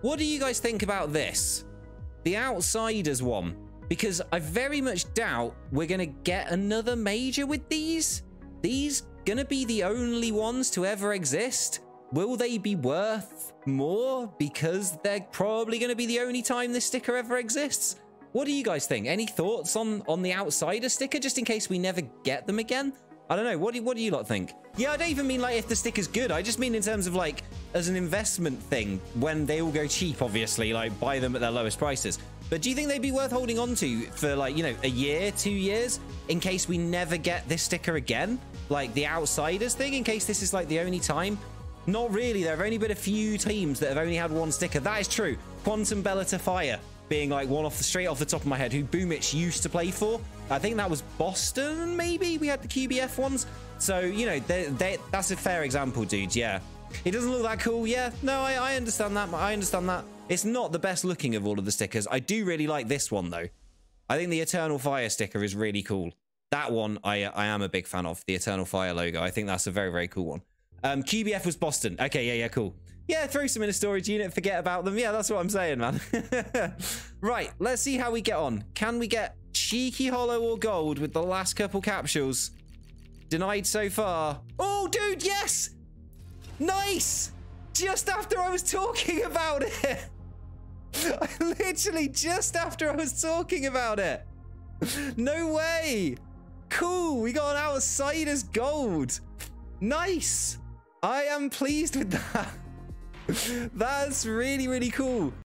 What do you guys think about this? The Outsiders one. Because I very much doubt we're going to get another major with these. These going to be the only ones to ever exist. Will they be worth more because they're probably going to be the only time this sticker ever exists? What do you guys think? Any thoughts on, on the Outsider sticker just in case we never get them again? I don't know. What do, what do you lot think? Yeah, I don't even mean like if the sticker's good. I just mean in terms of like as an investment thing when they all go cheap, obviously, like buy them at their lowest prices. But do you think they'd be worth holding on to for like, you know, a year, two years in case we never get this sticker again? Like the Outsiders thing in case this is like the only time? Not really. There have only been a few teams that have only had one sticker. That is true. Quantum Bellator Fire being like one off the straight off the top of my head who boombl4 used to play for. I think that was Boston, maybe? We had the QBF ones. So, you know, they, they, that's a fair example, dude. Yeah. It doesn't look that cool. Yeah. No, I, I understand that. I understand that. It's not the best looking of all of the stickers. I do really like this one, though. I think the Eternal Fire sticker is really cool. That one I, I am a big fan of, the Eternal Fire logo. I think that's a very, very cool one. Um, QBF was Boston. Okay, yeah, yeah, cool. Yeah, throw some in a storage unit, forget about them. Yeah, that's what I'm saying, man. right, let's see how we get on. Can we get cheeky hollow or gold with the last couple capsules? Denied so far. Oh, dude, yes! Nice! Just after I was talking about it. Literally just after I was talking about it. No way. Cool. We got an Outsiders gold. Nice. I am pleased with that. That's really, really cool.